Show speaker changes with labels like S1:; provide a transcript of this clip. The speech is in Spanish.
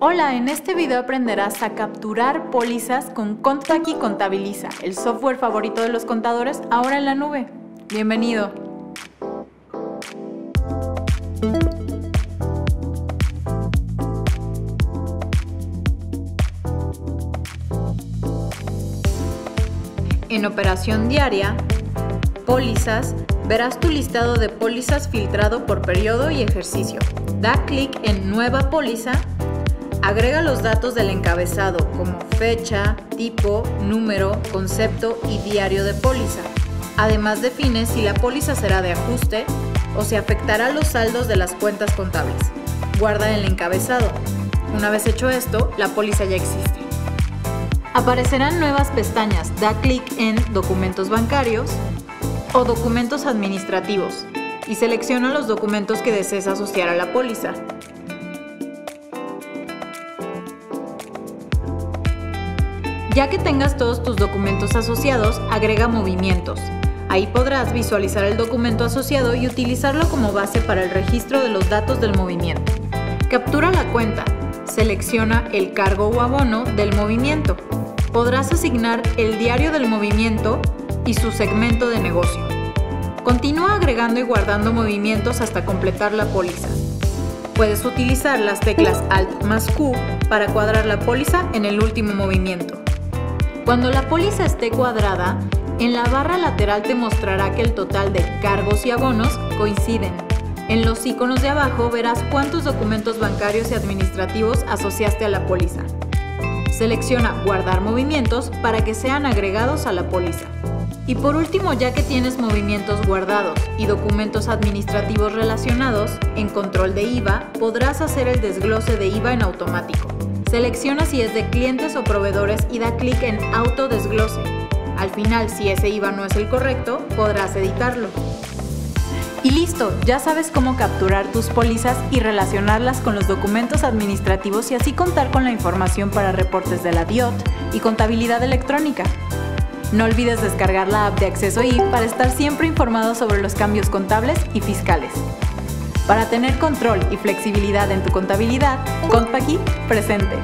S1: Hola, en este video aprenderás a capturar pólizas con Contaki Contabiliza, el software favorito de los contadores ahora en la nube. Bienvenido. En operación diaria, pólizas, verás tu listado de pólizas filtrado por periodo y ejercicio. Da clic en Nueva póliza Agrega los datos del encabezado como fecha, tipo, número, concepto y diario de póliza. Además define si la póliza será de ajuste o si afectará los saldos de las cuentas contables. Guarda el encabezado. Una vez hecho esto, la póliza ya existe. Aparecerán nuevas pestañas. Da clic en Documentos bancarios o Documentos administrativos y selecciona los documentos que desees asociar a la póliza. Ya que tengas todos tus documentos asociados, agrega movimientos. Ahí podrás visualizar el documento asociado y utilizarlo como base para el registro de los datos del movimiento. Captura la cuenta. Selecciona el cargo o abono del movimiento. Podrás asignar el diario del movimiento y su segmento de negocio. Continúa agregando y guardando movimientos hasta completar la póliza. Puedes utilizar las teclas Alt más Q para cuadrar la póliza en el último movimiento. Cuando la póliza esté cuadrada, en la barra lateral te mostrará que el total de cargos y abonos coinciden. En los iconos de abajo verás cuántos documentos bancarios y administrativos asociaste a la póliza. Selecciona Guardar movimientos para que sean agregados a la póliza. Y por último, ya que tienes movimientos guardados y documentos administrativos relacionados, en control de IVA podrás hacer el desglose de IVA en automático. Selecciona si es de clientes o proveedores y da clic en Auto Desglose. Al final, si ese IVA no es el correcto, podrás editarlo. Y listo, ya sabes cómo capturar tus pólizas y relacionarlas con los documentos administrativos y así contar con la información para reportes de la DIOT y contabilidad electrónica. No olvides descargar la app de Acceso I para estar siempre informado sobre los cambios contables y fiscales. Para tener control y flexibilidad en tu contabilidad, Contpaqui presente.